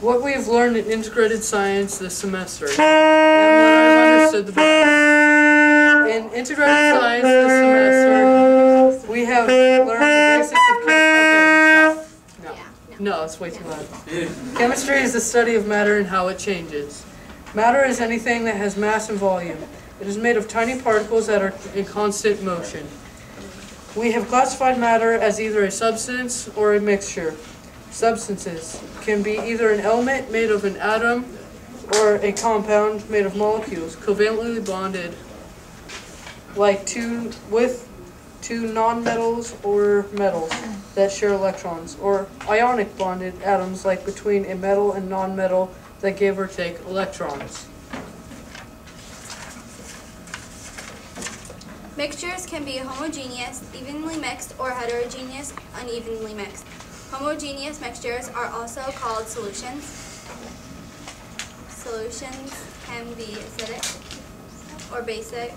what we've learned in integrated science this semester, and what I've understood the best. In integrated science this semester, we have learned the basics of chem- okay, stop. No, no, it's way too loud. Chemistry is the study of matter and how it changes. Matter is anything that has mass and volume. It is made of tiny particles that are in constant motion. We have classified matter as either a substance or a mixture. Substances can be either an element made of an atom or a compound made of molecules covalently bonded like two with two nonmetals or metals that share electrons or ionic bonded atoms like between a metal and nonmetal that give or take electrons. Mixtures can be homogeneous, evenly mixed, or heterogeneous, unevenly mixed. Homogeneous mixtures are also called solutions. Solutions can be acidic or basic.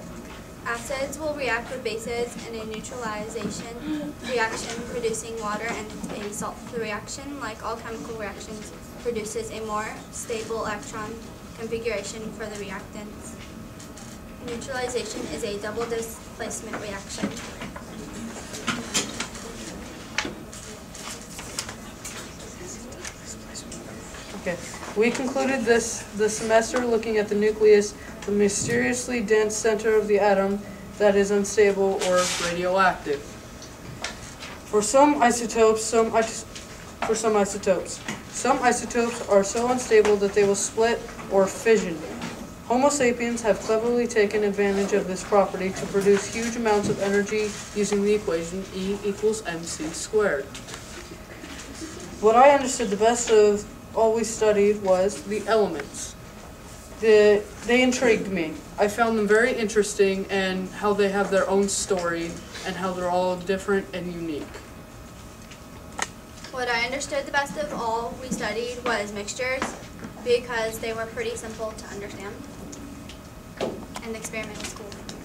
Acids will react with bases in a neutralization reaction producing water and a salt. The reaction, like all chemical reactions, produces a more stable electron configuration for the reactants. Neutralization is a double displacement reaction. Okay. We concluded this the semester looking at the nucleus, the mysteriously dense center of the atom that is unstable or radioactive. For some isotopes, some for some isotopes, some isotopes are so unstable that they will split or fission. Homo sapiens have cleverly taken advantage of this property to produce huge amounts of energy using the equation E equals mc squared. What I understood the best of all we studied was the elements. The, they intrigued me. I found them very interesting and how they have their own story and how they're all different and unique. What I understood the best of all we studied was mixtures because they were pretty simple to understand. And the experiment was cool.